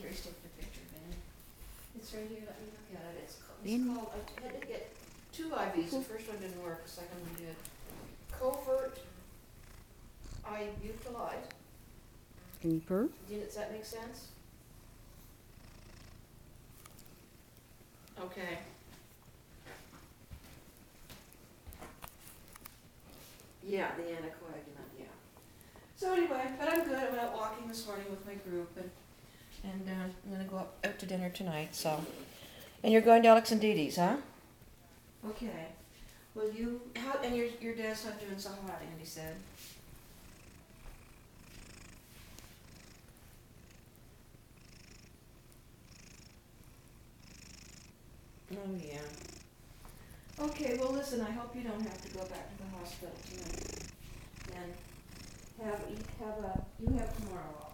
Carrie's taking a picture of it. It's right here, let me look at it, it's called, In- it's called, I had to get two IVs, the first one didn't work, the second one did. Corvert ibutilide, Keeper. does that make sense? Okay. Yeah, the anticoagulant, yeah. So anyway, but I'm good, I went out walking this morning with my group and, and, uh, I'm gonna go up, out to dinner tonight, so. And you're going to Alex and Dee Dee's, huh? Okay, well, you, how, and your, your dad's not doing so hot, Andy said. Oh, yeah. Okay, well, listen, I hope you don't have to go back to the hospital tonight. And have, have a, you have tomorrow off.